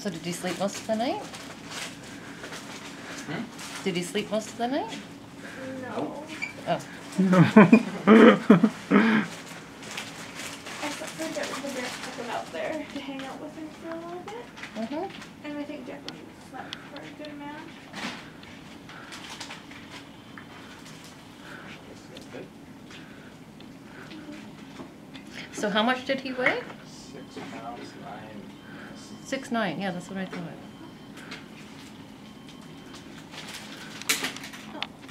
So did you sleep most of the night? Hmm? Did you sleep most of the night? No. Oh, No. I slept with Jeff the bear took him out there to hang out with him for a little bit. mhm. And I think Jeff slept for a good amount. So how much did he weigh? Six pounds, nine. Six nine. Yeah, that's what I thought.